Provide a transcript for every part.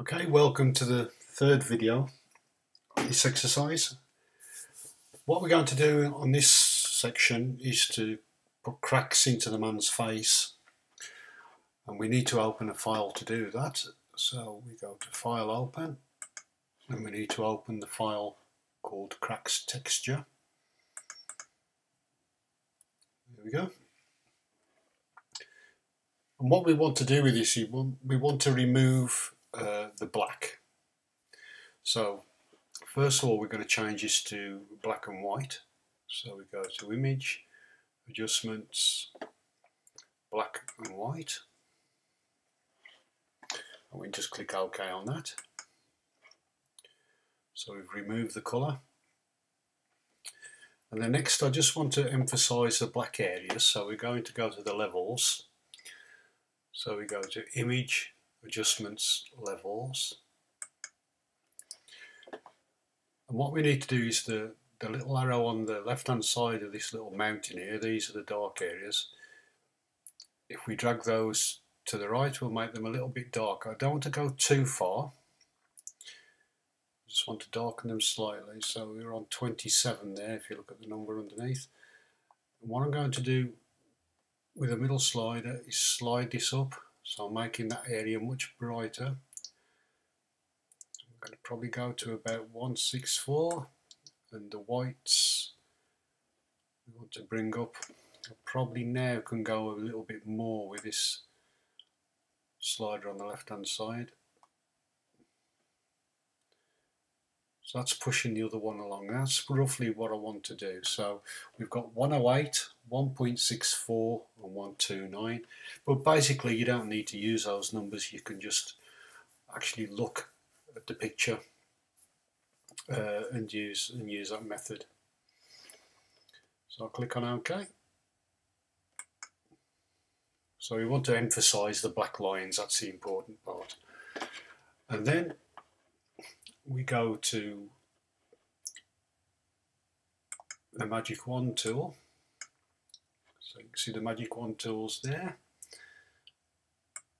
Okay, welcome to the third video of this exercise. What we're going to do on this section is to put cracks into the man's face and we need to open a file to do that. So we go to File Open and we need to open the file called Cracks Texture. There we go. And what we want to do with this, we want to remove uh, the black. So first of all we're going to change this to black and white. So we go to Image, Adjustments, Black and White. And we just click OK on that. So we've removed the colour. And then next I just want to emphasize the black areas. So we're going to go to the levels. So we go to Image, Adjustments, Levels. And what we need to do is the, the little arrow on the left hand side of this little mountain here, these are the dark areas. If we drag those to the right, we'll make them a little bit darker. I don't want to go too far I just want to darken them slightly so we're on 27 there if you look at the number underneath and what I'm going to do with a middle slider is slide this up so I'm making that area much brighter I'm going to probably go to about 164 and the whites we want to bring up I probably now can go a little bit more with this slider on the left hand side So that's pushing the other one along. That's roughly what I want to do. So we've got 108, 1.64 and 129. But basically you don't need to use those numbers. You can just actually look at the picture uh, and use and use that method. So I'll click on OK. So we want to emphasize the black lines, that's the important part. And then we go to the Magic Wand tool. So you can see the Magic Wand tools there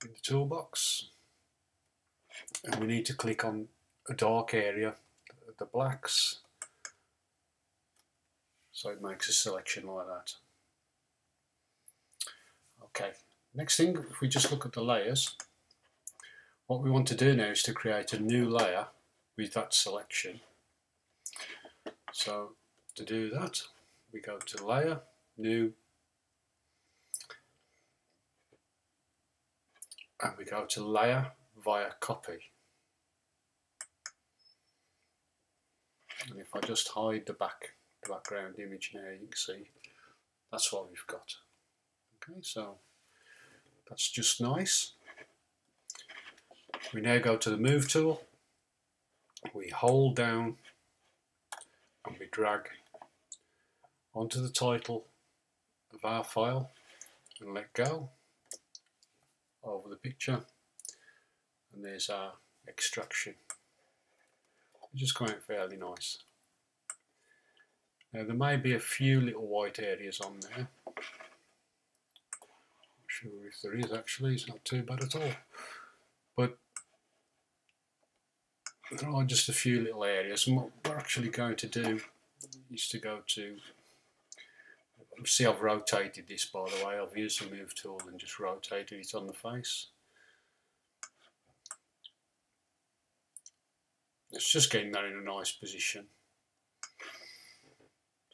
in the toolbox. And we need to click on a dark area, the blacks. So it makes a selection like that. Okay, next thing, if we just look at the layers, what we want to do now is to create a new layer with that selection. So to do that, we go to Layer, New, and we go to Layer via Copy. And if I just hide the back, the background image now, you can see that's what we've got. Okay, so that's just nice. We now go to the Move tool we hold down and we drag onto the title of our file and let go over the picture. And there's our extraction. Just come out fairly nice. Now there may be a few little white areas on there. Not sure if there is actually. It's not too bad at all. But there are just a few little areas. And what we're actually going to do is to go to see I've rotated this by the way. I've used the move tool and just rotated it on the face. It's just getting that in a nice position.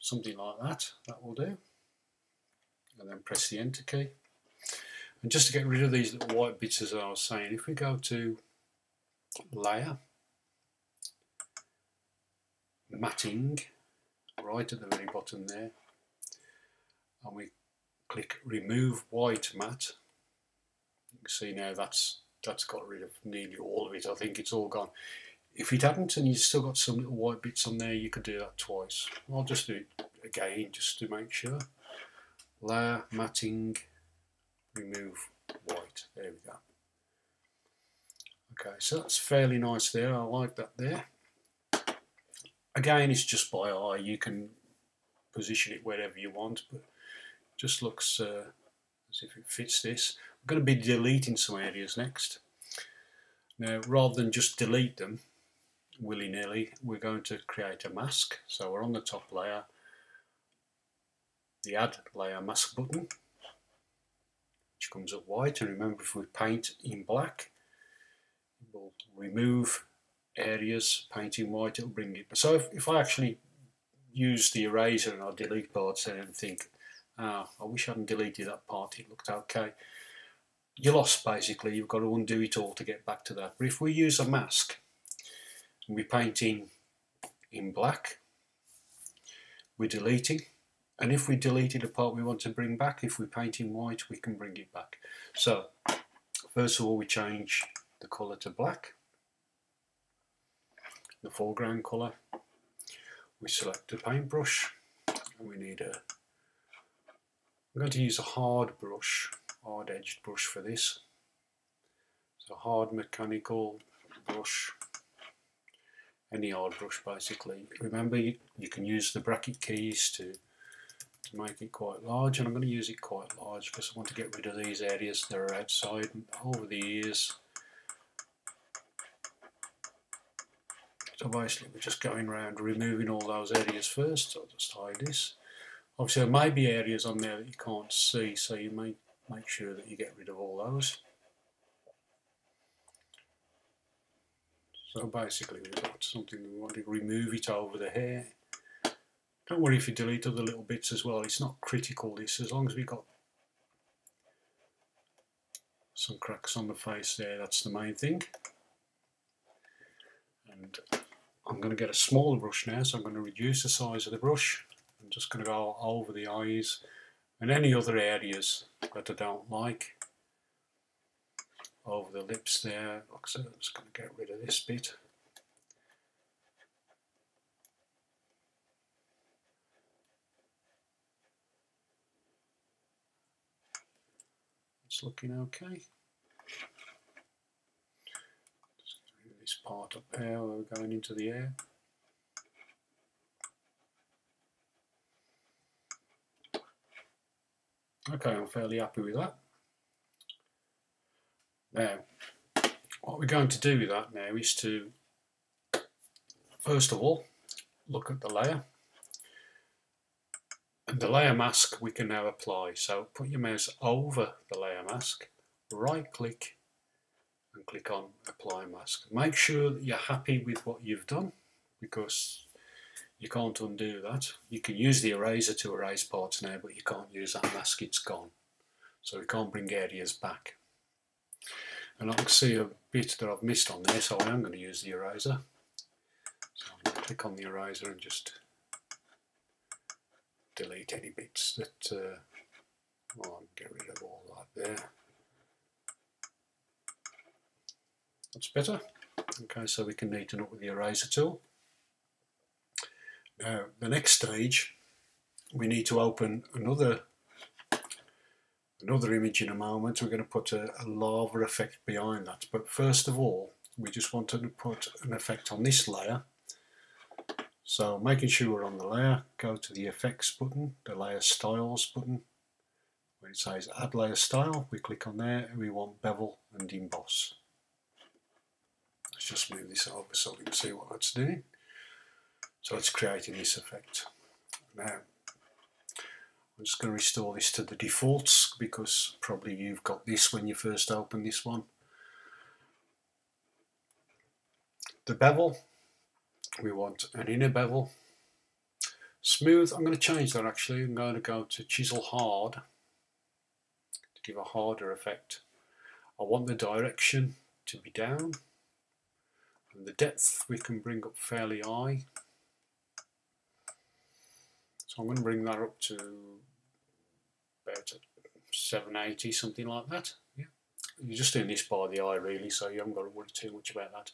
Something like that that will do. And then press the enter key. And just to get rid of these little white bits as I was saying if we go to layer matting right at the very bottom there and we click remove white matte? You can see now that's that's got rid of nearly all of it. I think it's all gone. If it hadn't and you've still got some little white bits on there you could do that twice. I'll just do it again just to make sure. Layer matting remove white. There we go. Okay so that's fairly nice there. I like that there. Again, it's just by eye. You can position it wherever you want, but just looks uh, as if it fits this. I'm going to be deleting some areas next. Now rather than just delete them willy-nilly we're going to create a mask so we're on the top layer the add layer mask button which comes up white and remember if we paint in black we'll remove areas painting white it'll bring it so if, if I actually use the eraser and I delete parts and think ah I wish I hadn't deleted that part. It looked okay. You're lost basically. You've got to undo it all to get back to that. But if we use a mask and we paint in in black we're deleting and if we deleted a part we want to bring back if we paint in white we can bring it back. So first of all we change the colour to black the foreground colour. We select the paintbrush. And we need a I'm going to use a hard brush hard edged brush for this. So hard mechanical brush any hard brush basically. Remember you, you can use the bracket keys to to make it quite large and I'm going to use it quite large because I want to get rid of these areas that are outside over the ears. so basically we're just going around removing all those areas first so I'll just hide this obviously there may be areas on there that you can't see so you may make sure that you get rid of all those so basically we've got something we want to remove it over the hair don't worry if you delete other little bits as well, it's not critical this, as long as we've got some cracks on the face there, that's the main thing. And I'm going to get a smaller brush now, so I'm going to reduce the size of the brush. I'm just going to go over the eyes and any other areas that I don't like. Over the lips there, like I said, I'm just going to get rid of this bit. It's looking okay. Just this part up here where we're going into the air. Okay, I'm fairly happy with that. Now, what we're going to do with that now is to, first of all, look at the layer. And the layer mask we can now apply. So put your mouse over the layer mask, right click and click on apply mask. Make sure that you're happy with what you've done because you can't undo that. You can use the eraser to erase parts now but you can't use that mask, it's gone. So we can't bring areas back. And I can see a bit that I've missed on there so I am going to use the eraser. So I'm going to click on the eraser and just delete any bits that uh, well, get rid of all that there. That's better. Okay, so we can neaten up with the eraser tool. Now, the next stage, we need to open another another image in a moment. We're going to put a, a lava effect behind that. But first of all, we just want to put an effect on this layer so making sure we're on the layer, go to the effects button, the layer styles button, where it says add layer style, we click on there and we want bevel and emboss. Let's just move this over so we can see what that's doing. So it's creating this effect. Now, I'm just going to restore this to the defaults because probably you've got this when you first open this one. The bevel, we want an inner bevel. Smooth, I'm going to change that actually. I'm going to go to chisel hard to give a harder effect. I want the direction to be down and the depth we can bring up fairly high. So I'm going to bring that up to about 780, something like that. Yeah. You're just doing this by the eye really, so you haven't got to worry too much about that.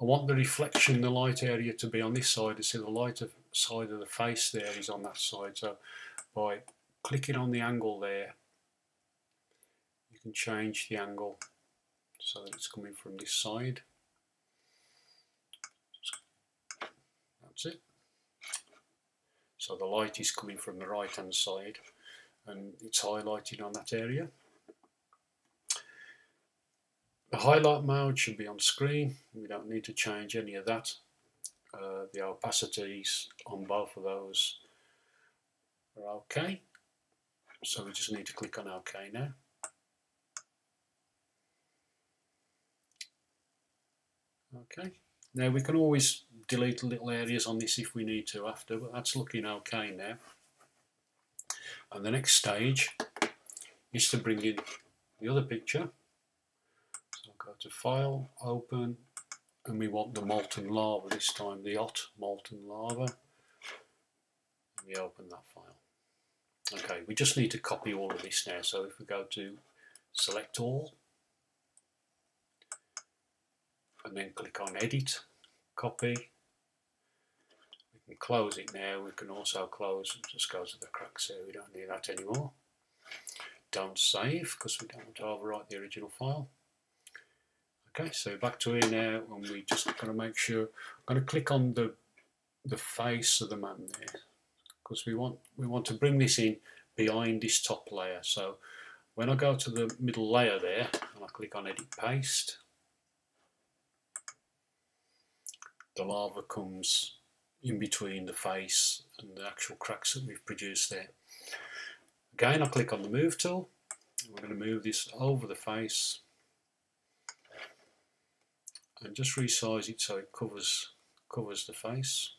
I want the reflection, the light area to be on this side. You see the light of, side of the face there is on that side. So by clicking on the angle there, you can change the angle so that it's coming from this side. That's it. So the light is coming from the right hand side and it's highlighted on that area. The highlight mode should be on screen. We don't need to change any of that. Uh, the opacities on both of those are okay. So we just need to click on OK now. Okay. Now we can always delete little areas on this if we need to after, but that's looking okay now. And the next stage is to bring in the other picture. So I'll go to File, Open, and we want the molten lava this time, the hot molten lava. And we open that file. Okay, we just need to copy all of this now. So if we go to Select All, and then click on Edit, Copy, can close it now. We can also close, just go to the cracks there, we don't need that anymore. Don't save, because we don't want to overwrite the original file. Okay, so back to here now, and we just going to make sure, I'm going to click on the the face of the man there, because we want we want to bring this in behind this top layer. So when I go to the middle layer there, and I click on Edit Paste, the lava comes in between the face and the actual cracks that we've produced there. Again, I'll click on the Move tool. We're going to move this over the face and just resize it so it covers covers the face.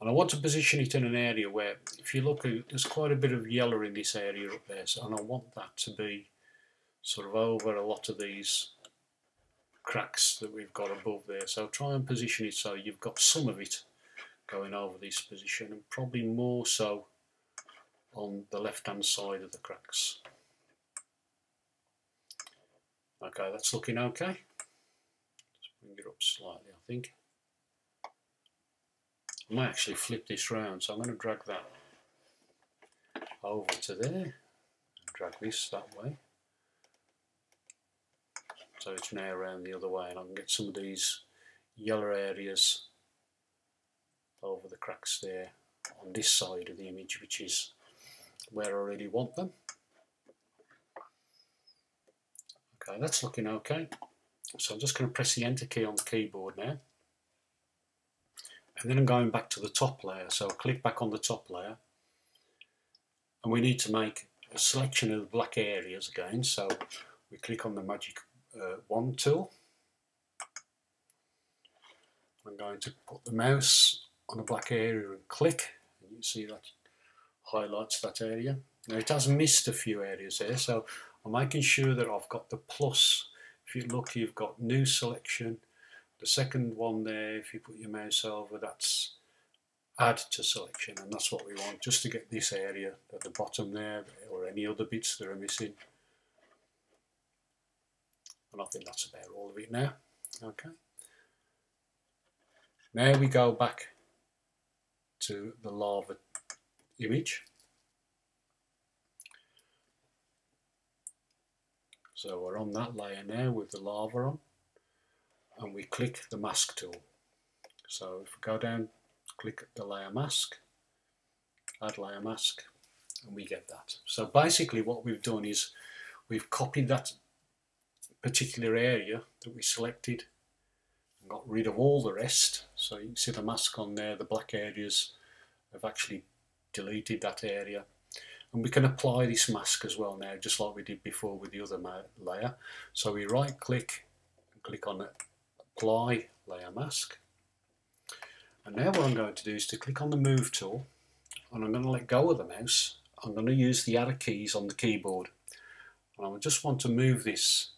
And I want to position it in an area where, if you look, there's quite a bit of yellow in this area up there, so, and I want that to be sort of over a lot of these cracks that we've got above there. So try and position it so you've got some of it going over this position, and probably more so on the left-hand side of the cracks. Okay, that's looking okay. Just bring it up slightly, I think. I might actually flip this round, so I'm going to drag that over to there and drag this that way. So it's now around the other way and I can get some of these yellow areas over the cracks there on this side of the image which is where I really want them. Okay, that's looking okay. So I'm just going to press the enter key on the keyboard now. And then I'm going back to the top layer. So I'll click back on the top layer. And we need to make a selection of the black areas again. So we click on the magic uh, wand tool. I'm going to put the mouse on a black area and click. And you see that highlights that area. Now it has missed a few areas there. So I'm making sure that I've got the plus. If you look, you've got new selection. The second one there, if you put your mouse over, that's add to selection, and that's what we want, just to get this area at the bottom there, or any other bits that are missing. And I think that's about all of it now. Okay. Now we go back to the lava image. So we're on that layer now with the lava on and we click the mask tool. So if we go down, click the layer mask, add layer mask and we get that. So basically what we've done is we've copied that particular area that we selected and got rid of all the rest. So you can see the mask on there, the black areas have actually deleted that area. And we can apply this mask as well now just like we did before with the other layer. So we right click and click on apply layer mask. And now what I'm going to do is to click on the move tool and I'm going to let go of the mouse. I'm going to use the arrow keys on the keyboard. And I just want to move this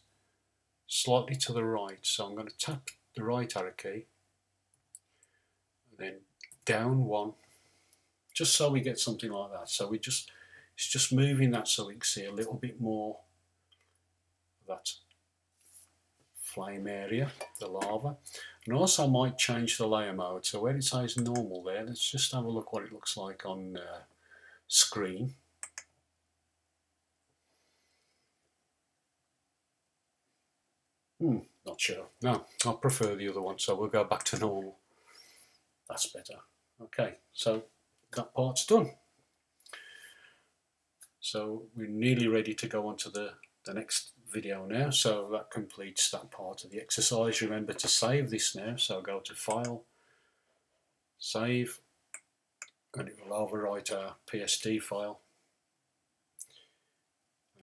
slightly to the right so I'm going to tap the right arrow key and then down one just so we get something like that so we just it's just moving that so we can see a little bit more of that flame area, the lava. And also I might change the layer mode. So where it says normal there, let's just have a look what it looks like on uh, screen. Hmm, not sure. No, I prefer the other one, so we'll go back to normal. That's better. Okay, so that part's done. So we're nearly ready to go on to the, the next video now. So that completes that part of the exercise. Remember to save this now. So go to File, Save, and it will overwrite our PSD file.